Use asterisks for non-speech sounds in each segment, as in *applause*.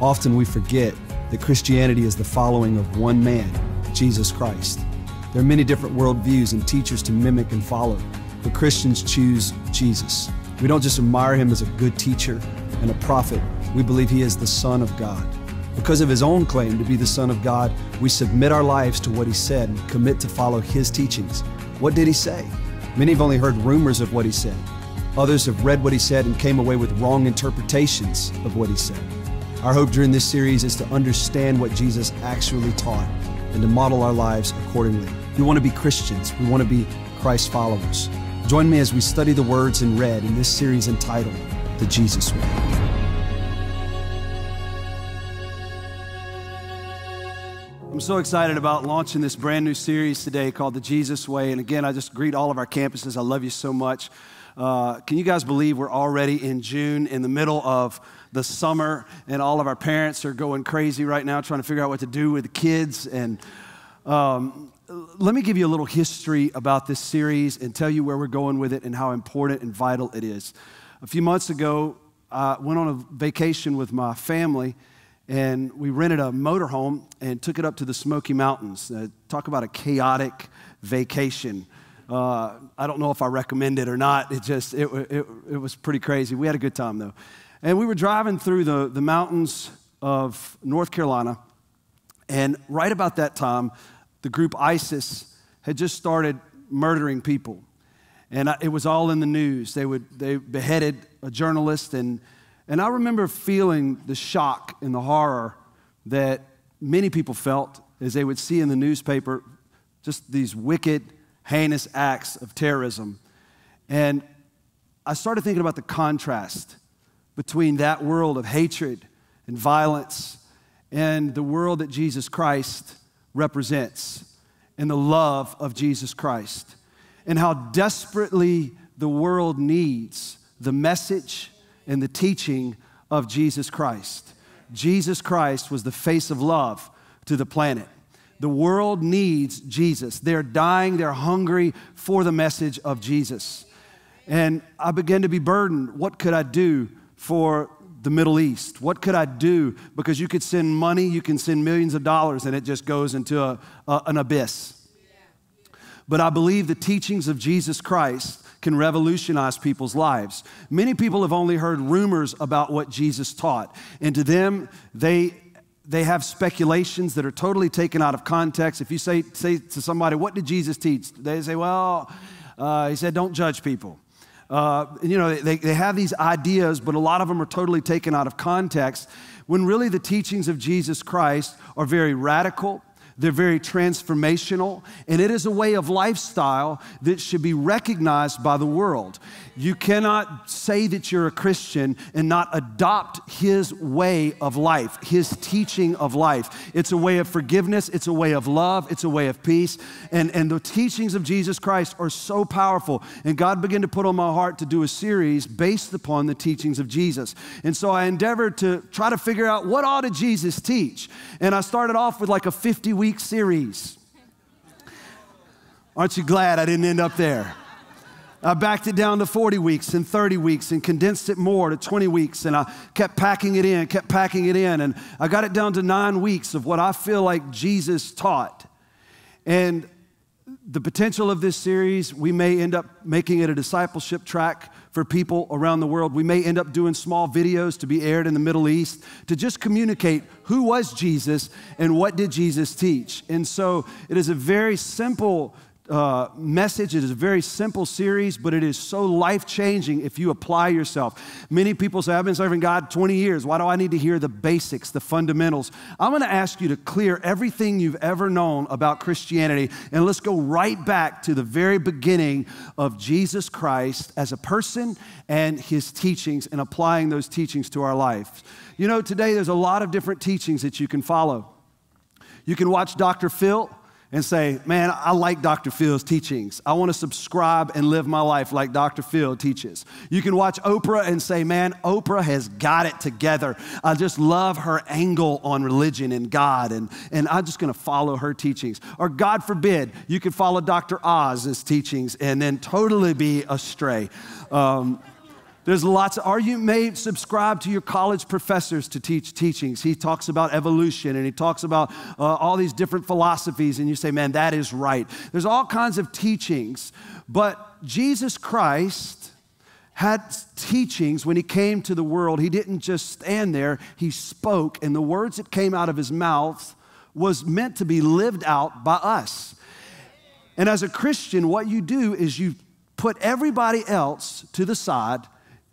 Often we forget that Christianity is the following of one man, Jesus Christ. There are many different worldviews and teachers to mimic and follow, but Christians choose Jesus. We don't just admire him as a good teacher and a prophet, we believe he is the Son of God. Because of his own claim to be the Son of God, we submit our lives to what he said and commit to follow his teachings. What did he say? Many have only heard rumors of what he said. Others have read what he said and came away with wrong interpretations of what he said. Our hope during this series is to understand what Jesus actually taught and to model our lives accordingly. We want to be Christians, we want to be Christ followers. Join me as we study the words in red in this series entitled The Jesus Way. I'm so excited about launching this brand new series today called The Jesus Way. And again, I just greet all of our campuses. I love you so much. Uh, can you guys believe we're already in June, in the middle of the summer, and all of our parents are going crazy right now trying to figure out what to do with the kids? And um, let me give you a little history about this series and tell you where we're going with it and how important and vital it is. A few months ago, I went on a vacation with my family and we rented a motorhome and took it up to the Smoky Mountains. Uh, talk about a chaotic vacation. Uh, I don't know if I recommend it or not. It just, it, it, it was pretty crazy. We had a good time though. And we were driving through the, the mountains of North Carolina. And right about that time, the group ISIS had just started murdering people. And I, it was all in the news. They, would, they beheaded a journalist and and I remember feeling the shock and the horror that many people felt as they would see in the newspaper just these wicked, heinous acts of terrorism. And I started thinking about the contrast between that world of hatred and violence and the world that Jesus Christ represents and the love of Jesus Christ, and how desperately the world needs the message and the teaching of Jesus Christ. Jesus Christ was the face of love to the planet. The world needs Jesus. They're dying, they're hungry for the message of Jesus. And I began to be burdened. What could I do for the Middle East? What could I do? Because you could send money, you can send millions of dollars, and it just goes into a, a, an abyss. But I believe the teachings of Jesus Christ can revolutionize people's lives. Many people have only heard rumors about what Jesus taught, and to them, they they have speculations that are totally taken out of context. If you say, say to somebody, What did Jesus teach? They say, Well, uh, he said, Don't judge people. Uh, you know, they, they have these ideas, but a lot of them are totally taken out of context when really the teachings of Jesus Christ are very radical they're very transformational, and it is a way of lifestyle that should be recognized by the world. You cannot say that you're a Christian and not adopt his way of life, his teaching of life. It's a way of forgiveness, it's a way of love, it's a way of peace. And, and the teachings of Jesus Christ are so powerful. And God began to put on my heart to do a series based upon the teachings of Jesus. And so I endeavored to try to figure out what ought to Jesus teach. And I started off with like a 50 week series. Aren't you glad I didn't end up there? I backed it down to 40 weeks and 30 weeks and condensed it more to 20 weeks. And I kept packing it in, kept packing it in. And I got it down to nine weeks of what I feel like Jesus taught. And the potential of this series, we may end up making it a discipleship track for people around the world. We may end up doing small videos to be aired in the Middle East to just communicate who was Jesus and what did Jesus teach. And so it is a very simple uh, message. It is a very simple series, but it is so life changing if you apply yourself. Many people say, I've been serving God 20 years. Why do I need to hear the basics, the fundamentals? I'm going to ask you to clear everything you've ever known about Christianity, and let's go right back to the very beginning of Jesus Christ as a person and his teachings and applying those teachings to our life. You know, today there's a lot of different teachings that you can follow. You can watch Dr. Phil and say, Man, I like Dr. Phil's teachings. I want to subscribe and live my life like Dr. Phil teaches. You can watch Oprah and say, Man, Oprah has got it together. I just love her angle on religion and God, and, and I'm just going to follow her teachings. Or, God forbid, you could follow Dr. Oz's teachings and then totally be astray. Um, There's lots, or you may subscribe to your college professors to teach teachings. He talks about evolution and he talks about uh, all these different philosophies, and you say, man, that is right. There's all kinds of teachings, but Jesus Christ had teachings when he came to the world. He didn't just stand there, he spoke, and the words that came out of his mouth was meant to be lived out by us. And as a Christian, what you do is you put everybody else to the side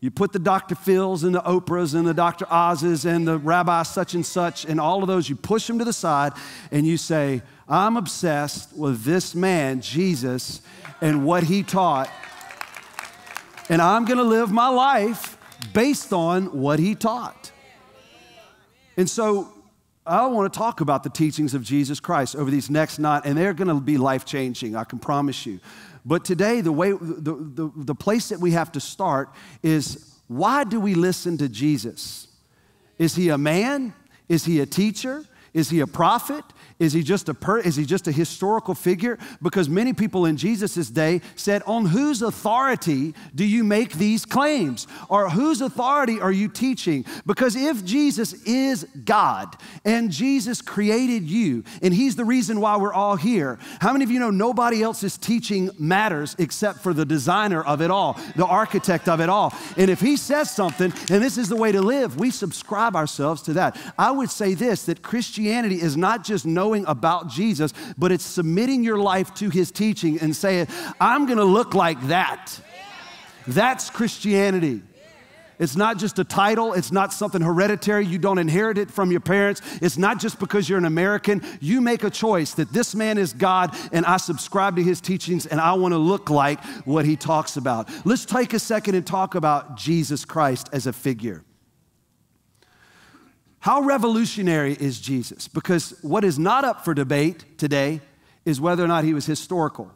you put the Dr. Phils and the Oprahs and the Dr. Oz's and the Rabbi such and such and all of those, you push them to the side and you say, I'm obsessed with this man, Jesus, and what he taught. And I'm going to live my life based on what he taught. And so I want to talk about the teachings of Jesus Christ over these next nine, and they're going to be life changing, I can promise you. But today, the, way, the, the, the place that we have to start is why do we listen to Jesus? Is he a man? Is he a teacher? Is he a prophet? Is he just a per, is he just a historical figure? Because many people in Jesus' day said, On whose authority do you make these claims? Or whose authority are you teaching? Because if Jesus is God and Jesus created you and he's the reason why we're all here, how many of you know nobody else's teaching matters except for the designer of it all, the architect of it all? And if he says something and this is the way to live, we subscribe ourselves to that. I would say this that Christianity is not just knowing knowing about Jesus, but it's submitting your life to his teaching and saying, I'm gonna look like that. That's Christianity. It's not just a title, it's not something hereditary. You don't inherit it from your parents. It's not just because you're an American. You make a choice that this man is God and I subscribe to his teachings and I want to look like what he talks about. Let's take a second and talk about Jesus Christ as a figure. How revolutionary is Jesus? Because what is not up for debate today is whether or not he was historical.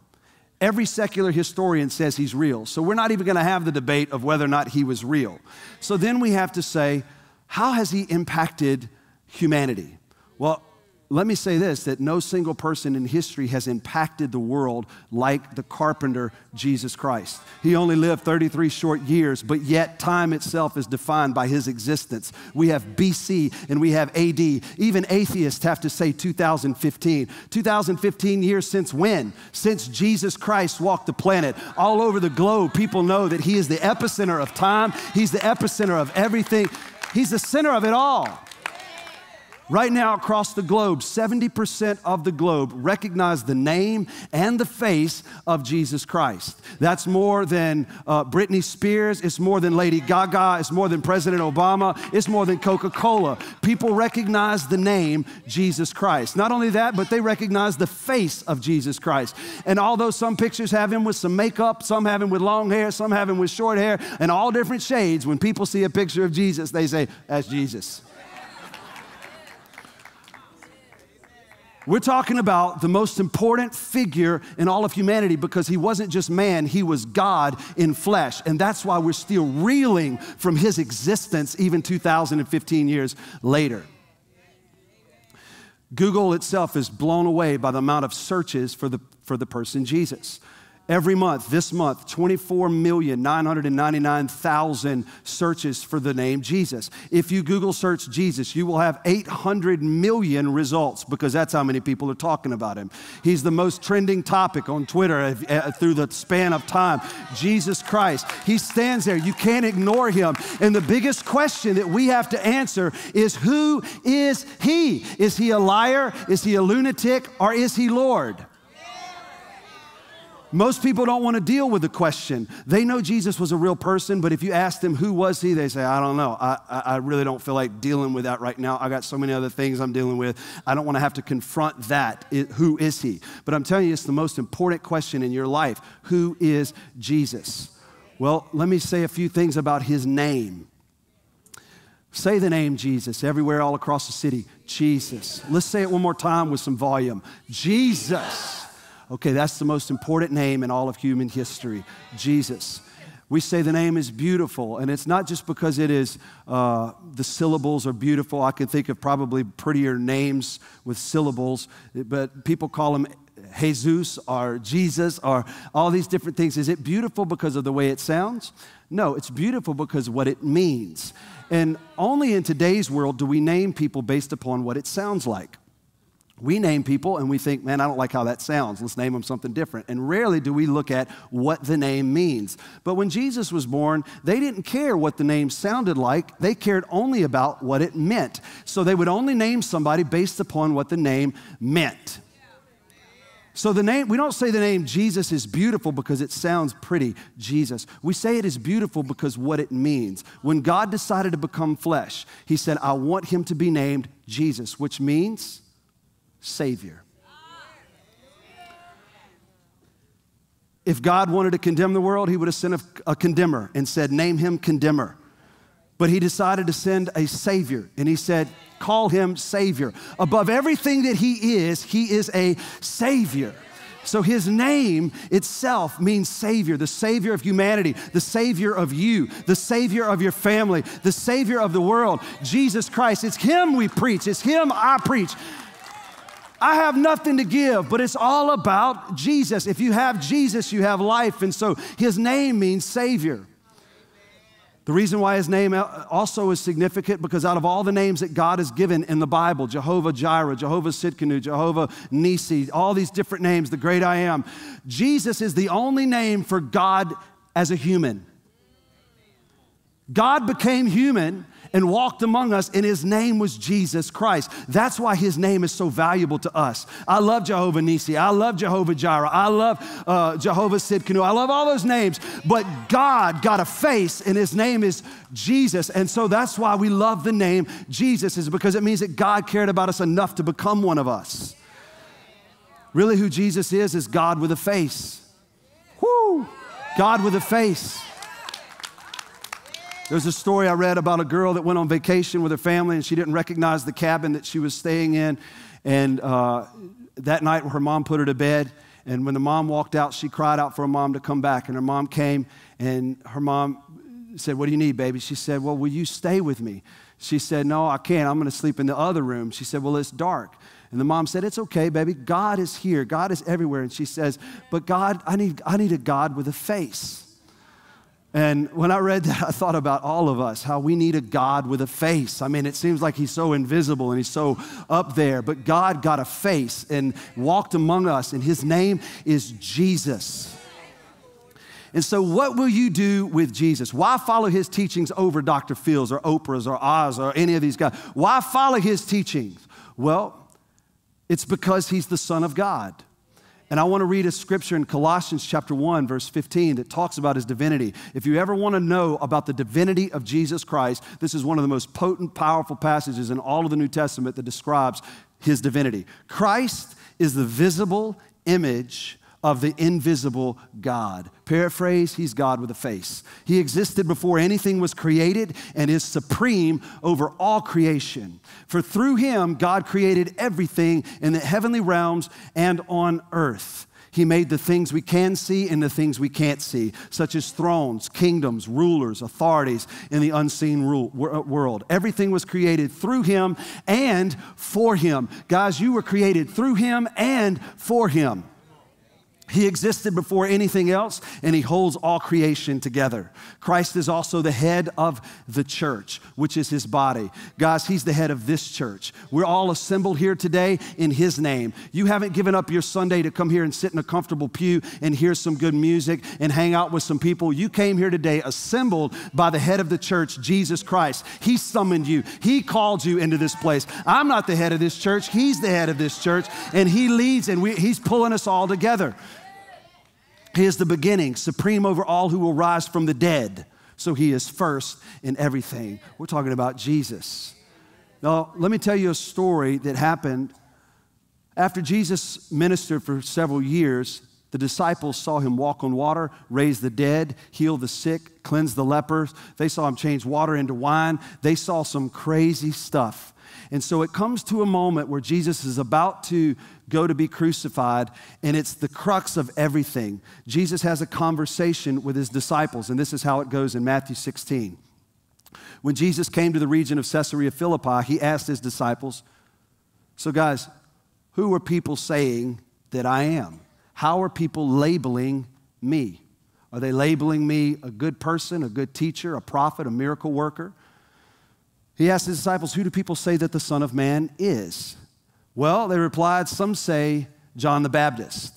Every secular historian says he's real. So we're not even going to have the debate of whether or not he was real. So then we have to say, how has he impacted humanity? Well, let me say this that no single person in history has impacted the world like the carpenter Jesus Christ. He only lived 33 short years, but yet time itself is defined by his existence. We have BC and we have AD. Even atheists have to say 2015. 2015 years since when? Since Jesus Christ walked the planet. All over the globe, people know that he is the epicenter of time, he's the epicenter of everything, he's the center of it all. Right now, across the globe, 70% of the globe recognize the name and the face of Jesus Christ. That's more than uh, Britney Spears, it's more than Lady Gaga, it's more than President Obama, it's more than Coca Cola. People recognize the name Jesus Christ. Not only that, but they recognize the face of Jesus Christ. And although some pictures have him with some makeup, some have him with long hair, some have him with short hair, and all different shades, when people see a picture of Jesus, they say, That's Jesus. We're talking about the most important figure in all of humanity because he wasn't just man, he was God in flesh. And that's why we're still reeling from his existence even 2015 years later. Google itself is blown away by the amount of searches for the, for the person Jesus. Every month, this month, 24,999,000 searches for the name Jesus. If you Google search Jesus, you will have 800 million results because that's how many people are talking about him. He's the most trending topic on Twitter uh, through the span of time. Jesus Christ. He stands there. You can't ignore him. And the biggest question that we have to answer is who is he? Is he a liar? Is he a lunatic? Or is he Lord? Most people don't want to deal with the question. They know Jesus was a real person, but if you ask them who was he, they say, I don't know. I, I really don't feel like dealing with that right now. I got so many other things I'm dealing with. I don't want to have to confront that. It, who is he? But I'm telling you, it's the most important question in your life. Who is Jesus? Well, let me say a few things about his name. Say the name Jesus everywhere, all across the city. Jesus. Let's say it one more time with some volume. Jesus. Okay, that's the most important name in all of human history Jesus. We say the name is beautiful, and it's not just because it is, uh, the syllables are beautiful. I can think of probably prettier names with syllables, but people call him Jesus or Jesus or all these different things. Is it beautiful because of the way it sounds? No, it's beautiful because what it means. And only in today's world do we name people based upon what it sounds like. We name people and we think, man, I don't like how that sounds. Let's name them something different. And rarely do we look at what the name means. But when Jesus was born, they didn't care what the name sounded like, they cared only about what it meant. So they would only name somebody based upon what the name meant. So the name, we don't say the name Jesus is beautiful because it sounds pretty, Jesus. We say it is beautiful because what it means. When God decided to become flesh, he said, I want him to be named Jesus, which means Savior. If God wanted to condemn the world, he would have sent a, a condemner and said, Name him condemner. But he decided to send a Savior, and he said, Call him Savior. Above everything that he is, he is a Savior. So his name itself means Savior, the Savior of humanity, the Savior of you, the Savior of your family, the Savior of the world, Jesus Christ. It's him we preach, it's him I preach. I have nothing to give, but it's all about Jesus. If you have Jesus, you have life. And so his name means Savior. The reason why his name also is significant because out of all the names that God has given in the Bible, Jehovah Jireh, Jehovah Tsidkenu, Jehovah Nisi, all these different names, the great I am, Jesus is the only name for God as a human. God became human and walked among us, and his name was Jesus Christ. That's why his name is so valuable to us. I love Jehovah Nisi. I love Jehovah Jireh. I love uh, Jehovah Tsidkenu. I love all those names. But God got a face, and his name is Jesus. And so that's why we love the name Jesus, is because it means that God cared about us enough to become one of us. Really, who Jesus is, is God with a face. Whoo! God with a face. There's a story I read about a girl that went on vacation with her family and she didn't recognize the cabin that she was staying in. And uh, that night, her mom put her to bed. And when the mom walked out, she cried out for her mom to come back. And her mom came and her mom said, What do you need, baby? She said, Well, will you stay with me? She said, No, I can't. I'm going to sleep in the other room. She said, Well, it's dark. And the mom said, It's okay, baby. God is here. God is everywhere. And she says, But God, I need, I need a God with a face. And when I read that, I thought about all of us, how we need a God with a face. I mean, it seems like he's so invisible and he's so up there, but God got a face and walked among us, and his name is Jesus. And so, what will you do with Jesus? Why follow his teachings over Dr. Phil's or Oprah's or Oz or any of these guys? Why follow his teachings? Well, it's because he's the Son of God. And I want to read a scripture in Colossians chapter 1 verse 15 that talks about his divinity. If you ever want to know about the divinity of Jesus Christ, this is one of the most potent powerful passages in all of the New Testament that describes his divinity. Christ is the visible image of the invisible God. Paraphrase, he's God with a face. He existed before anything was created and is supreme over all creation. For through him, God created everything in the heavenly realms and on earth. He made the things we can see and the things we can't see, such as thrones, kingdoms, rulers, authorities in the unseen uh, world. Everything was created through him and for him. Guys, you were created through him and for him. He existed before anything else, and he holds all creation together. Christ is also the head of the church, which is his body. Guys, he's the head of this church. We're all assembled here today in his name. You haven't given up your Sunday to come here and sit in a comfortable pew and hear some good music and hang out with some people. You came here today assembled by the head of the church, Jesus Christ. He summoned you, he called you into this place. I'm not the head of this church, he's the head of this church, and he leads and we, he's pulling us all together. He is the beginning, supreme over all who will rise from the dead. So he is first in everything. We're talking about Jesus. Now, let me tell you a story that happened after Jesus ministered for several years. The disciples saw him walk on water, raise the dead, heal the sick, cleanse the lepers. They saw him change water into wine. They saw some crazy stuff. And so it comes to a moment where Jesus is about to go to be crucified, and it's the crux of everything. Jesus has a conversation with his disciples, and this is how it goes in Matthew 16. When Jesus came to the region of Caesarea Philippi, he asked his disciples, So, guys, who are people saying that I am? How are people labeling me? Are they labeling me a good person, a good teacher, a prophet, a miracle worker? He asked his disciples, Who do people say that the Son of Man is? Well, they replied, Some say John the Baptist.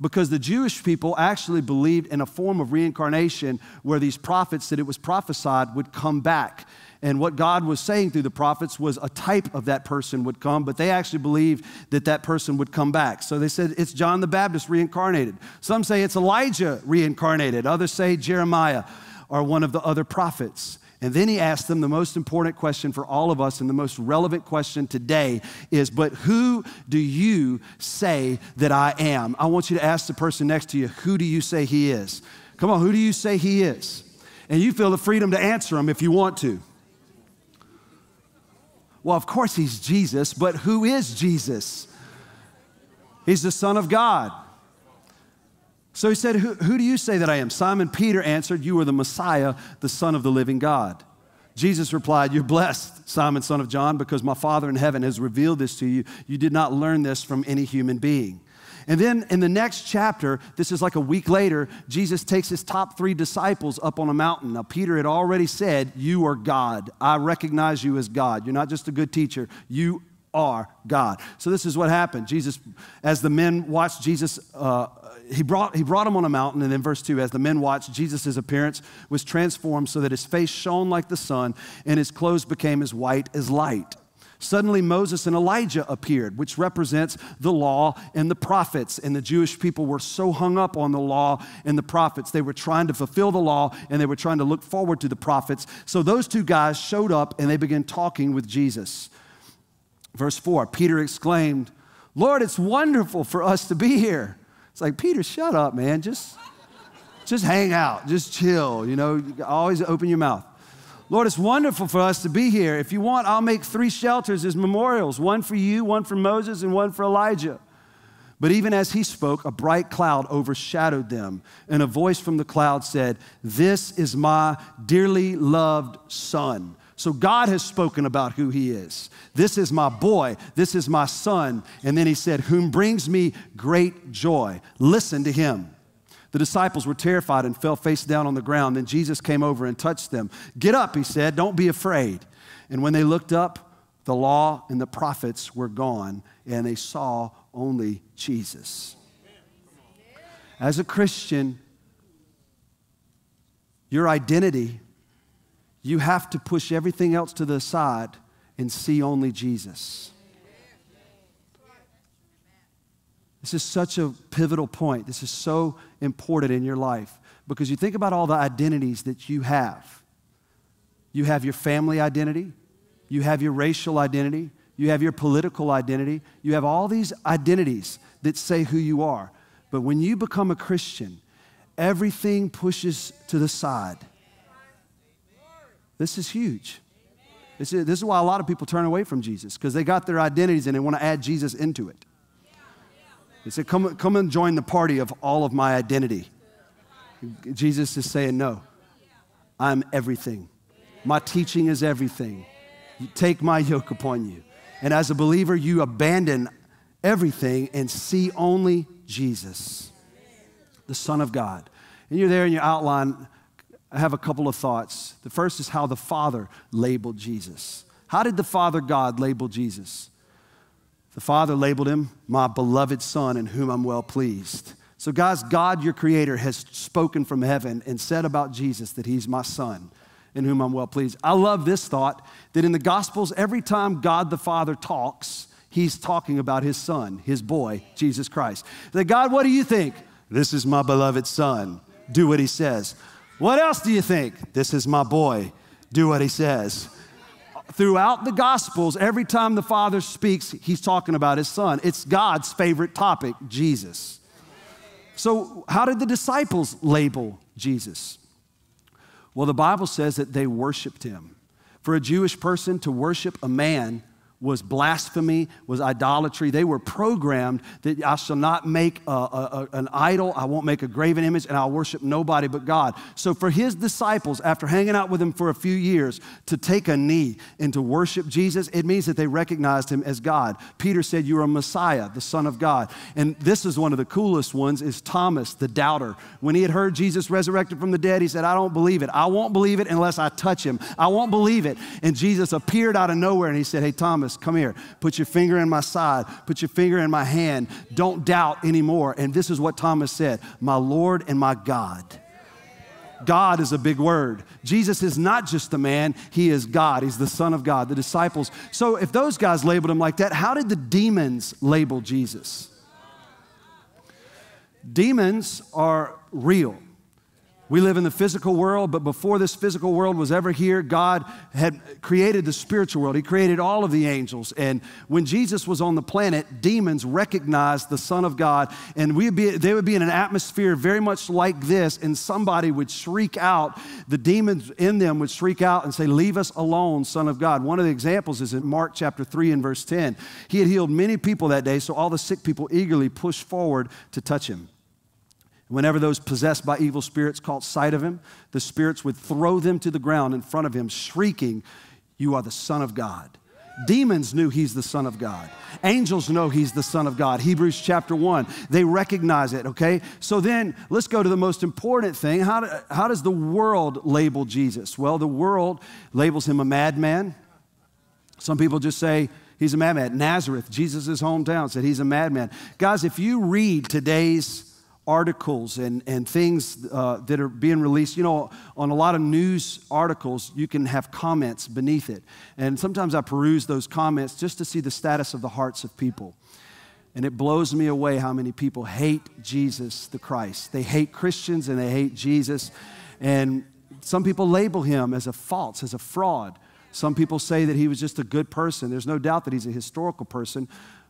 Because the Jewish people actually believed in a form of reincarnation where these prophets that it was prophesied would come back. And what God was saying through the prophets was a type of that person would come, but they actually believed that that person would come back. So they said it's John the Baptist reincarnated. Some say it's Elijah reincarnated. Others say Jeremiah or one of the other prophets. And then he asked them the most important question for all of us and the most relevant question today is, But who do you say that I am? I want you to ask the person next to you, Who do you say he is? Come on, who do you say he is? And you feel the freedom to answer him if you want to. Well, of course, he's Jesus, but who is Jesus? He's the Son of God. So he said, who, who, do you say that I am? Simon Peter answered, You are the Messiah, the Son of the living God. Jesus replied, You're blessed, Simon, son of John, because my Father in heaven has revealed this to you. You did not learn this from any human being. And then in the next chapter, this is like a week later, Jesus takes his top three disciples up on a mountain. Now, Peter had already said, You are God. I recognize you as God. You're not just a good teacher, you are God. So, this is what happened. Jesus, as the men watched Jesus, uh, he brought, he brought him on a mountain, and then verse 2, as the men watched, Jesus' appearance was transformed so that his face shone like the sun, and his clothes became as white as light. Suddenly, Moses and Elijah appeared, which represents the law and the prophets. And the Jewish people were so hung up on the law and the prophets. They were trying to fulfill the law and they were trying to look forward to the prophets. So those two guys showed up and they began talking with Jesus. Verse 4 Peter exclaimed, Lord, it's wonderful for us to be here. It's like, Peter, shut up, man. Just, just hang out, just chill. You know, always open your mouth. Lord, it's wonderful for us to be here. If you want, I'll make three shelters as memorials one for you, one for Moses, and one for Elijah. But even as he spoke, a bright cloud overshadowed them, and a voice from the cloud said, This is my dearly loved son. So God has spoken about who he is. This is my boy. This is my son. And then he said, Whom brings me great joy. Listen to him. The disciples were terrified and fell face down on the ground. Then Jesus came over and touched them. Get up, he said, don't be afraid. And when they looked up, the law and the prophets were gone, and they saw only Jesus. As a Christian, your identity, you have to push everything else to the side and see only Jesus. This is such a pivotal point. This is so important in your life because you think about all the identities that you have. You have your family identity, you have your racial identity, you have your political identity, you have all these identities that say who you are. But when you become a Christian, everything pushes to the side. This is huge. This is, this is why a lot of people turn away from Jesus because they got their identities and they want to add Jesus into it. They said, come, come and join the party of all of my identity. Jesus is saying, No, I'm everything. My teaching is everything. You take my yoke upon you. And as a believer, you abandon everything and see only Jesus, the Son of God. And you're there in your outline. I have a couple of thoughts. The first is how the Father labeled Jesus. How did the Father God label Jesus? The Father labeled him my beloved Son in whom I'm well pleased. So, guys, God, your Creator, has spoken from heaven and said about Jesus that He's my Son in whom I'm well pleased. I love this thought that in the Gospels, every time God the Father talks, He's talking about His Son, His boy, Jesus Christ. That God, what do you think? This is my beloved Son. Do what He says. What else do you think? This is my boy. Do what He says throughout the Gospels, every time the Father speaks, he's talking about his Son. It's God's favorite topic, Jesus. So, how did the disciples label Jesus? Well, the Bible says that they worshiped him. For a Jewish person to worship a man was blasphemy, was idolatry. They were programmed that I shall not make a, a, an idol, I won't make a graven image, and I'll worship nobody but God. So for his disciples, after hanging out with him for a few years, to take a knee and to worship Jesus, it means that they recognized him as God. Peter said, You're a Messiah, the Son of God. And this is one of the coolest ones is Thomas, the doubter. When he had heard Jesus resurrected from the dead, he said, I don't believe it. I won't believe it unless I touch him. I won't believe it. And Jesus appeared out of nowhere and he said, Hey, Thomas, come here. Put your finger in my side. Put your finger in my hand. Don't doubt anymore. And this is what Thomas said My Lord and my God. God is a big word. Jesus is not just a man, he is God. He's the Son of God, the disciples. So if those guys labeled him like that, how did the demons label Jesus? Demons are real. We live in the physical world, but before this physical world was ever here, God had created the spiritual world. He created all of the angels. And when Jesus was on the planet, demons recognized the Son of God, and we'd be, they would be in an atmosphere very much like this, and somebody would shriek out. The demons in them would shriek out and say, Leave us alone, Son of God. One of the examples is in Mark chapter 3 and verse 10. He had healed many people that day, so all the sick people eagerly pushed forward to touch him. Whenever those possessed by evil spirits caught sight of him, the spirits would throw them to the ground in front of him, shrieking, You are the Son of God. Demons knew he's the Son of God. Angels know he's the Son of God. Hebrews chapter 1, they recognize it, okay? So then let's go to the most important thing. How, do, how does the world label Jesus? Well, the world labels him a madman. Some people just say he's a madman. Nazareth, Jesus' hometown, said he's a madman. Guys, if you read today's articles and, and things uh, that are being released. You know, on a lot of news articles, you can have comments beneath it. And sometimes I peruse those comments just to see the status of the hearts of people. And it blows me away how many people hate Jesus the Christ. They hate Christians and they hate Jesus. And some people label him as a false, as a fraud. Some people say that he was just a good person. There's no doubt that he's a historical person.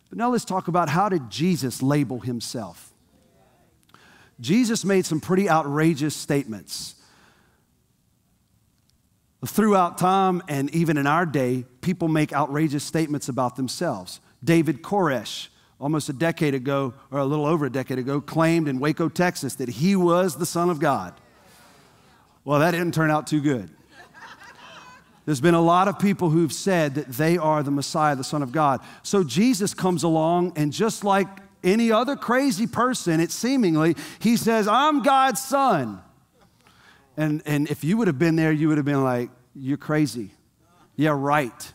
But now let's talk about how did Jesus label himself? Jesus made some pretty outrageous statements. Throughout time and even in our day, people make outrageous statements about themselves. David Koresh, almost a decade ago, or a little over a decade ago, claimed in Waco, Texas, that he was the Son of God. Well, that didn't turn out too good. There's been a lot of people who've said that they are the Messiah, the Son of God. So Jesus comes along, and just like any other crazy person, it seemingly, he says, I'm God's son. And, and if you would have been there, you would have been like, You're crazy. Yeah, right.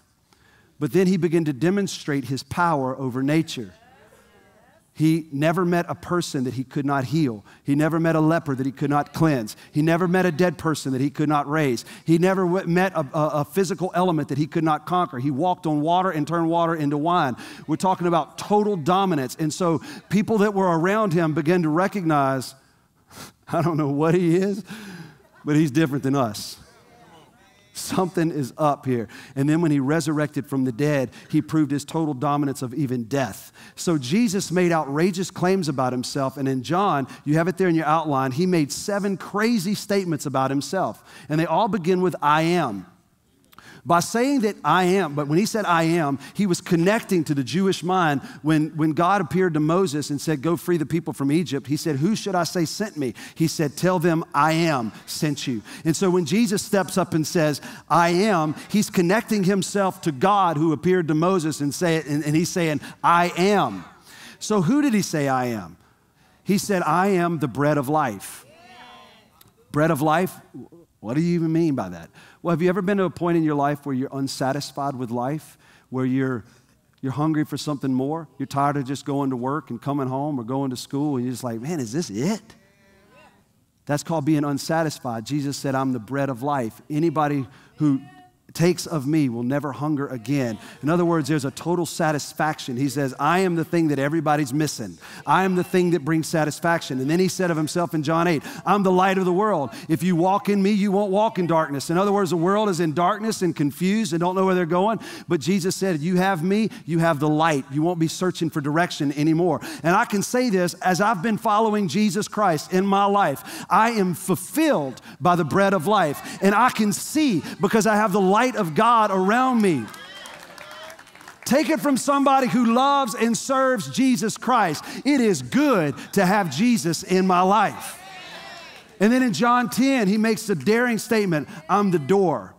But then he began to demonstrate his power over nature. He never met a person that he could not heal. He never met a leper that he could not cleanse. He never met a dead person that he could not raise. He never met a, a, a, physical element that he could not conquer. He walked on water and turned water into wine. We're talking about total dominance. And so people that were around him began to recognize *laughs* I don't know what he is, but he's different than us. Something is up here. And then when he resurrected from the dead, he proved his total dominance of even death. So Jesus made outrageous claims about himself. And in John, you have it there in your outline, he made seven crazy statements about himself. And they all begin with I am. By saying that I am, but when he said I am, he was connecting to the Jewish mind. When, when God appeared to Moses and said, Go free the people from Egypt, he said, Who should I say sent me? He said, Tell them I am sent you. And so when Jesus steps up and says, I am, he's connecting himself to God who appeared to Moses and, say, and, and he's saying, I am. So who did he say I am? He said, I am the bread of life. Bread of life? What do you even mean by that? Well, have you ever been to a point in your life where you're unsatisfied with life, where you're, you're hungry for something more? You're tired of just going to work and coming home or going to school, and you're just like, man, is this it? That's called being unsatisfied. Jesus said, I'm the bread of life. Anybody who takes of me will never hunger again. In other words, there's a total satisfaction. He says, I am the thing that everybody's missing. I am the thing that brings satisfaction. And then he said of himself in John 8, I'm the light of the world. If you walk in me, you won't walk in darkness. In other words, the world is in darkness and confused and don't know where they're going. But Jesus said, You have me, you have the light. You won't be searching for direction anymore. And I can say this as I've been following Jesus Christ in my life, I am fulfilled by the bread of life. And I can see because I have the light light of God around me. Take it from somebody who loves and serves Jesus Christ. It is good to have Jesus in my life. And then in John 10, he makes a daring statement I'm the door.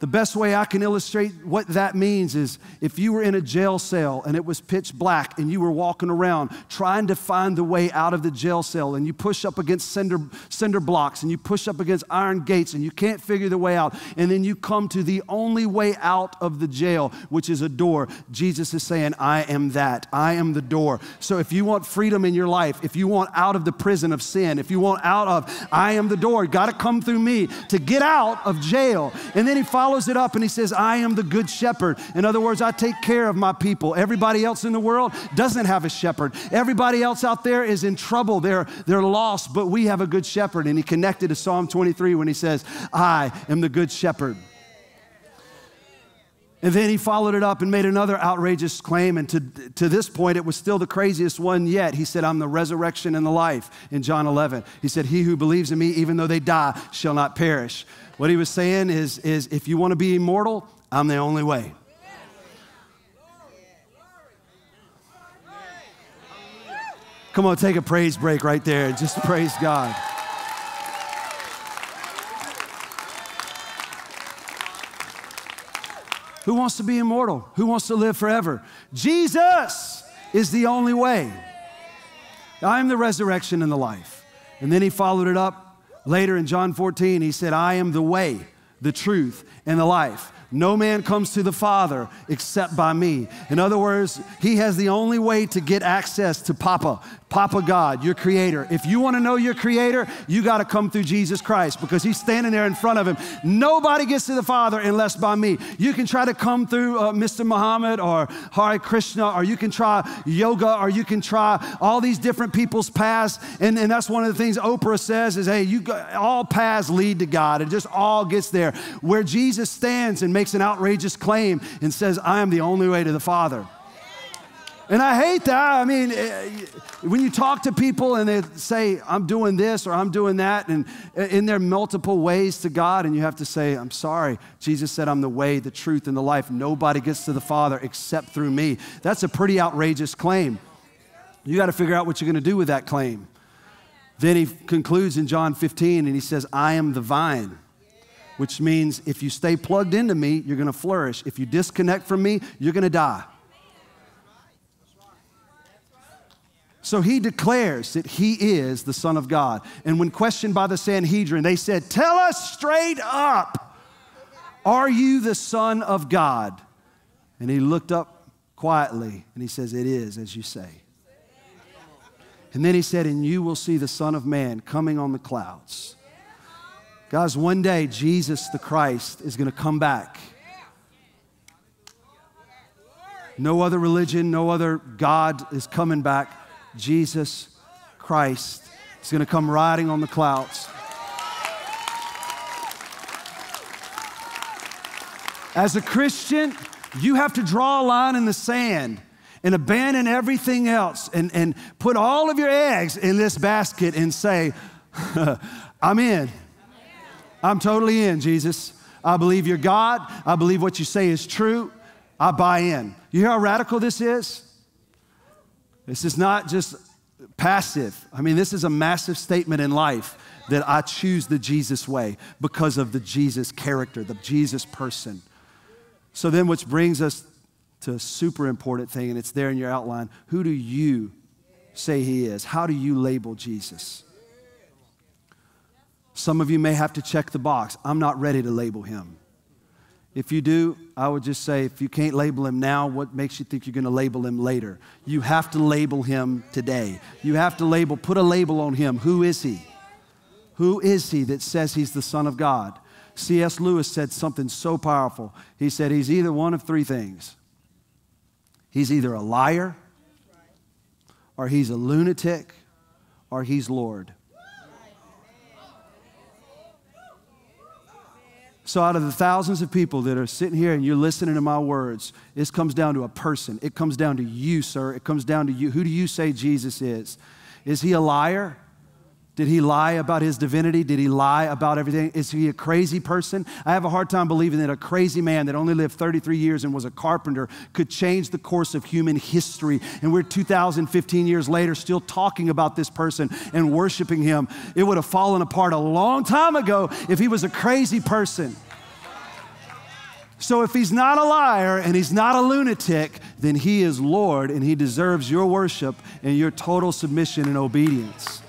The best way I can illustrate what that means is if you were in a jail cell and it was pitch black and you were walking around trying to find the way out of the jail cell and you push up against cinder, cinder blocks and you push up against iron gates and you can't figure the way out, and then you come to the only way out of the jail, which is a door. Jesus is saying, I am that. I am the door. So if you want freedom in your life, if you want out of the prison of sin, if you want out of, I am the door, got to come through me to get out of jail. And then he follows it up and he says, I am the good shepherd. In other words, I take care of my people. Everybody else in the world doesn't have a shepherd. Everybody else out there is in trouble. They're, they're lost, but we have a good shepherd. And he connected to Psalm 23 when he says, I am the good shepherd. And then he followed it up and made another outrageous claim. And to, to this point, it was still the craziest one yet. He said, I'm the resurrection and the life in John 11. He said, He who believes in me, even though they die, shall not perish. What he was saying is, is if you want to be immortal, I'm the only way. Come on, take a praise break right there. And just praise God. Who wants to be immortal? Who wants to live forever? Jesus is the only way. I am the resurrection and the life. And then he followed it up Later in John 14, he said, I am the way, the truth, and the life. No man comes to the Father except by me. In other words, he has the only way to get access to Papa, Papa God, your creator. If you want to know your creator, you got to come through Jesus Christ because he's standing there in front of him. Nobody gets to the Father unless by me. You can try to come through uh, Mr. Muhammad or Hare Krishna, or you can try yoga, or you can try all these different people's paths. And, and that's one of the things Oprah says is, hey, you got, all paths lead to God. It just all gets there. Where Jesus stands and makes an outrageous claim and says, I am the only way to the Father. And I hate that. I mean, eh, when you talk to people and they say, I'm doing this or I'm doing that, and in their multiple ways to God, and you have to say, I'm sorry. Jesus said, I'm the way, the truth, and the life. Nobody gets to the Father except through me. That's a pretty outrageous claim. You got to figure out what you're going to do with that claim. Then he concludes in John 15 and he says, I am the vine, which means if you stay plugged into me, you're going to flourish. If you disconnect from me, you're going to die. So he declares that he is the Son of God. And when questioned by the Sanhedrin, they said, Tell us straight up, are you the Son of God? And he looked up quietly and he says, It is as you say. And then he said, And you will see the Son of Man coming on the clouds. Guys, one day Jesus the Christ is going to come back. No other religion, no other God is coming back. Jesus Christ is going to come riding on the clouds. As a Christian, you have to draw a line in the sand and abandon everything else and, and put all of your eggs in this basket and say, *laughs* I'm in. I'm totally in, Jesus. I believe you're God. I believe what you say is true. I buy in. You hear how radical this is? This is not just passive. I mean, this is a massive statement in life that I choose the Jesus way because of the Jesus character, the Jesus person. So then, which brings us to a super important thing, and it's there in your outline. Who do you say he is? How do you label Jesus? Some of you may have to check the box. I'm not ready to label him. If you do, I would just say if you can't label him now, what makes you think you're going to label him later? You have to label him today. You have to label, put a label on him. Who is he? Who is he that says he's the Son of God? C.S. Lewis said something so powerful. He said he's either one of three things he's either a liar, or he's a lunatic, or he's Lord. So, out of the thousands of people that are sitting here and you're listening to my words, this comes down to a person. It comes down to you, sir. It comes down to you. Who do you say Jesus is? Is he a liar? Did he lie about his divinity? Did he lie about everything? Is he a crazy person? I have a hard time believing that a crazy man that only lived 33 years and was a carpenter could change the course of human history. And we're 2015 years later still talking about this person and worshiping him. It would have fallen apart a long time ago if he was a crazy person. So if he's not a liar and he's not a lunatic, then he is Lord and he deserves your worship and your total submission and obedience.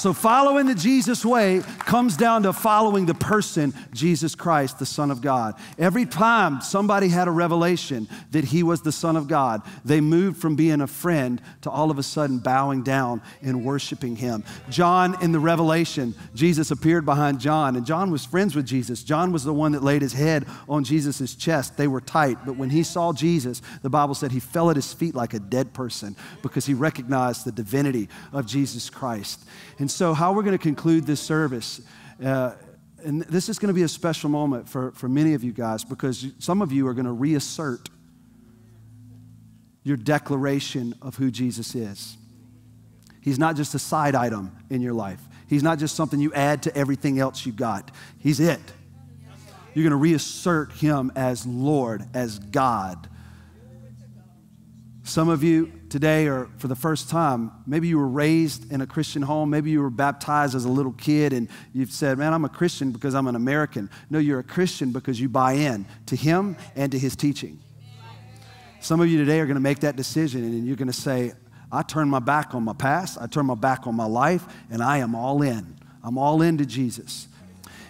So, following the Jesus way comes down to following the person, Jesus Christ, the Son of God. Every time somebody had a revelation that he was the Son of God, they moved from being a friend to all of a sudden bowing down and worshiping him. John, in the revelation, Jesus appeared behind John, and John was friends with Jesus. John was the one that laid his head on Jesus' chest. They were tight, but when he saw Jesus, the Bible said he fell at his feet like a dead person because he recognized the divinity of Jesus Christ. And so, how we're going to conclude this service, uh, and this is going to be a special moment for, for many of you guys because some of you are going to reassert your declaration of who Jesus is. He's not just a side item in your life, He's not just something you add to everything else you got. He's it. You're going to reassert Him as Lord, as God. Some of you today or for the first time, maybe you were raised in a Christian home, maybe you were baptized as a little kid and you've said, Man, I'm a Christian because I'm an American. No, you're a Christian because you buy in to Him and to His teaching. Some of you today are going to make that decision and you're going to say, I turn my back on my past, I turn my back on my life, and I am all in. I'm all in to Jesus.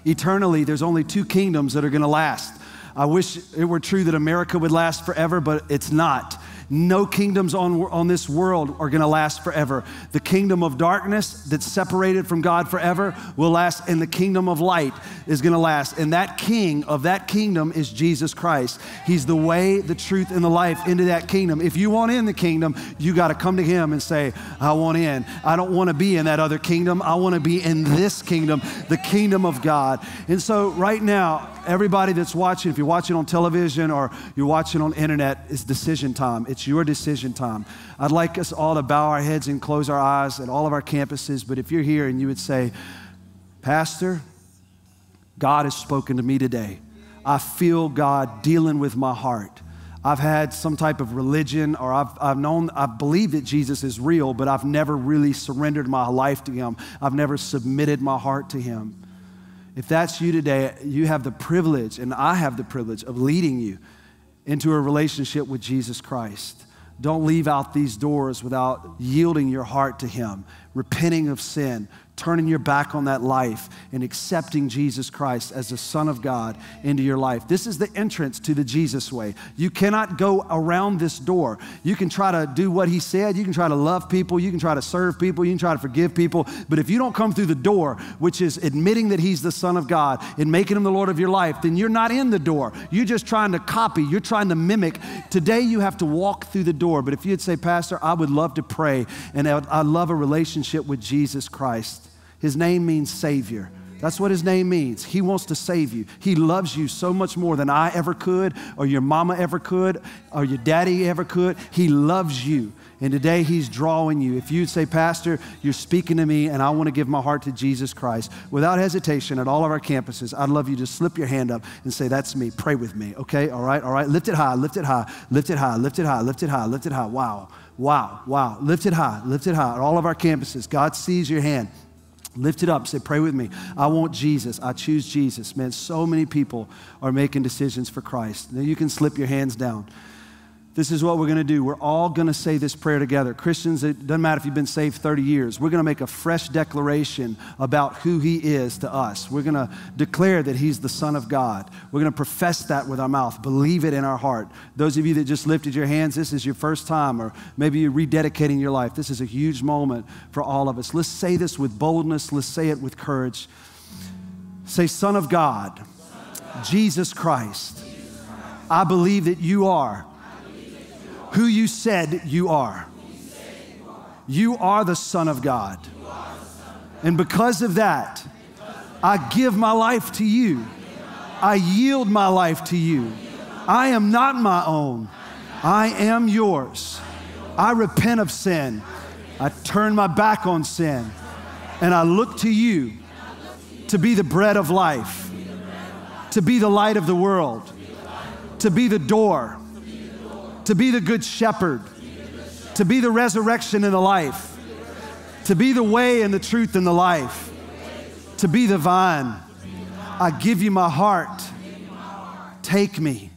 Eternally, there's only two kingdoms that are going to last. I wish it were true that America would last forever, but it's not. No kingdoms on, on this world are going to last forever. The kingdom of darkness that's separated from God forever will last, and the kingdom of light is going to last. And that king of that kingdom is Jesus Christ. He's the way, the truth, and the life into that kingdom. If you want in the kingdom, you got to come to Him and say, I want in. I don't want to be in that other kingdom. I want to be in this kingdom, the kingdom of God. And so, right now, everybody that's watching, if you're watching on television or you're watching on internet, it's decision time. It's your decision time. I'd like us all to bow our heads and close our eyes at all of our campuses. But if you're here and you would say, Pastor, God has spoken to me today. I feel God dealing with my heart. I've had some type of religion or I've, I've known, I believe that Jesus is real, but I've never really surrendered my life to Him. I've never submitted my heart to Him. If that's you today, you have the privilege, and I have the privilege of leading you into a relationship with Jesus Christ. Don't leave out these doors without yielding your heart to Him, repenting of sin, turning your back on that life and accepting Jesus Christ as the Son of God into your life. This is the entrance to the Jesus way. You cannot go around this door. You can try to do what He said, you can try to love people, you can try to serve people, you can try to forgive people, but if you don't come through the door, which is admitting that He's the Son of God and making Him the Lord of your life, then you're not in the door. You're just trying to copy, you're trying to mimic. Today you have to walk through the door. But if you'd say, Pastor, I would love to pray and I'd love a relationship with Jesus Christ. His name means Savior. That's what his name means. He wants to save you. He loves you so much more than I ever could, or your mama ever could, or your daddy ever could. He loves you. And today he's drawing you. If you'd say, Pastor, you're speaking to me and I want to give my heart to Jesus Christ, without hesitation at all of our campuses, I'd love you to slip your hand up and say, That's me. Pray with me. Okay? All right? All right? Lift it high, lift it high, lift it high, lift it high, lift it high, lift it high. Wow. Wow. Wow. Lift it high, lift it high at all of our campuses. God sees your hand. Lift it up. Say, pray with me. I want Jesus. I choose Jesus. Man, so many people are making decisions for Christ. Now you can slip your hands down. This is what we're going to do. We're all going to say this prayer together. Christians, it doesn't matter if you've been saved 30 years. We're going to make a fresh declaration about who He is to us. We're going to declare that He's the Son of God. We're going to profess that with our mouth, believe it in our heart. Those of you that just lifted your hands, this is your first time, or maybe you're rededicating your life. This is a huge moment for all of us. Let's say this with boldness, let's say it with courage. Say, Son of God, Jesus Christ, I believe that you are who you said you are. You are the Son of God. And because of that, I give my life to you. I yield my life to you. I am not my own. I am yours. I repent of sin I turn my back on sin and I look to you to be the bread of life, to be the light of the world, to be the door, to be the good shepherd, to be the resurrection and the life, to be the way and the truth and the life, to be the vine. I give you my heart. Take me.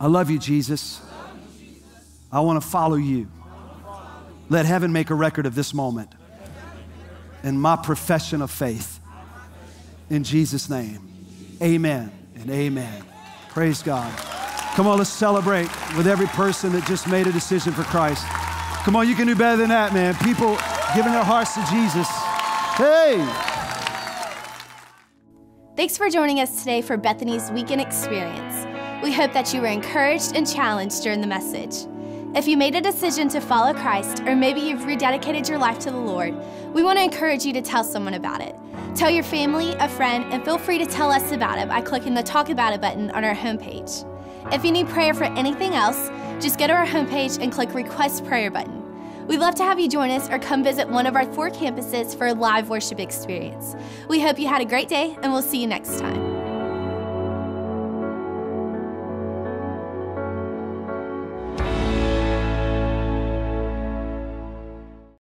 I love you, Jesus. I want to follow you. Let heaven make a record of this moment and my profession of faith. In Jesus' name, amen and amen. Praise God. Come on, let's celebrate with every person that just made a decision for Christ. Come on, you can do better than that, man. People giving their hearts to Jesus. Hey! Thanks for joining us today for Bethany's Weekend Experience. We hope that you were encouraged and challenged during the message. If you made a decision to follow Christ, or maybe you've rededicated your life to the Lord, we want to encourage you to tell someone about it. Tell your family, a friend, and feel free to tell us about it by clicking the Talk About It button on our homepage. If you need prayer for anything else, just go to our homepage and click Request Prayer button. We'd love to have you join us or come visit one of our four campuses for a live worship experience. We hope you had a great day, and we'll see you next time.